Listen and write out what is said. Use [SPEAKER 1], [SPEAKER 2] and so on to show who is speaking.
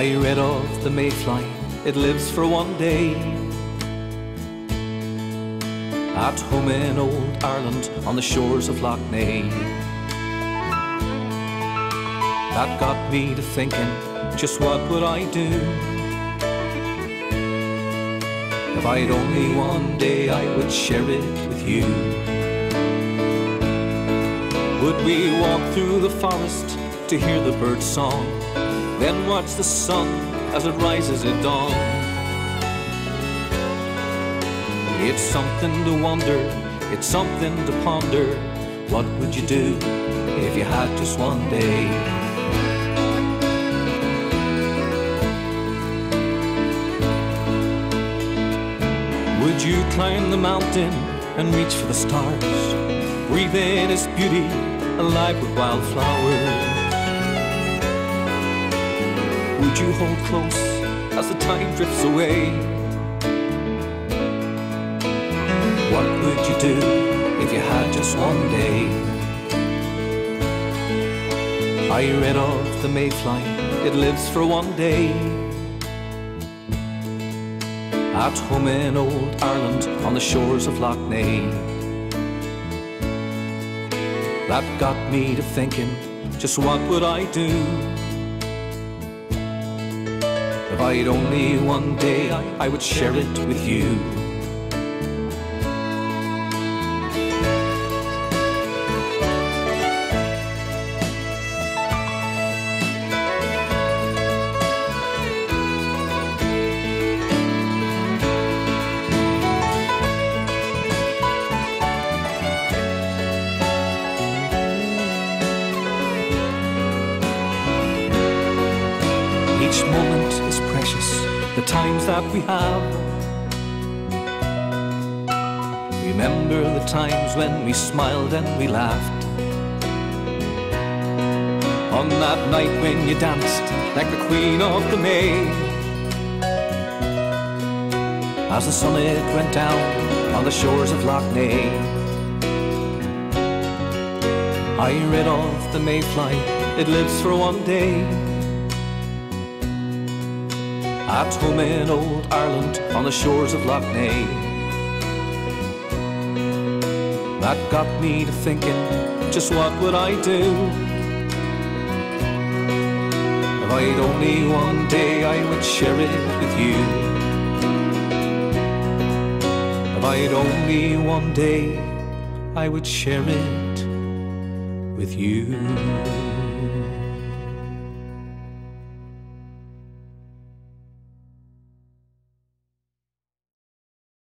[SPEAKER 1] I read of the mayfly, it lives for one day. At home in old Ireland on the shores of Lough Neagh. That got me to thinking, just what would I do? If I'd only one day I would share it with you. Would we walk through the forest to hear the bird song? Then watch the sun as it rises at dawn. It's something to wonder, it's something to ponder. What would you do if you had just one day? Would you climb the mountain and reach for the stars? Breathe in its beauty, alive with wildflowers. Would you hold close as the time drifts away? What would you do if you had just one day? I read of the mayfly, it lives for one day. At home in old Ireland on the shores of Lough Neagh. That got me to thinking, just what would I do? If I'd only one day, I would share it with you. Each moment is precious, the times that we have. Remember the times when we smiled and we laughed. On that night when you danced like the queen of the May. As the sun went down on the shores of Lough Neagh. I read of the mayfly, it lives for one day. At home in old Ireland on the shores of Lough Neagh. That got me to thinking, just what would I do? If I'd only one day I would share it with you. If I'd only one day I would share it with you.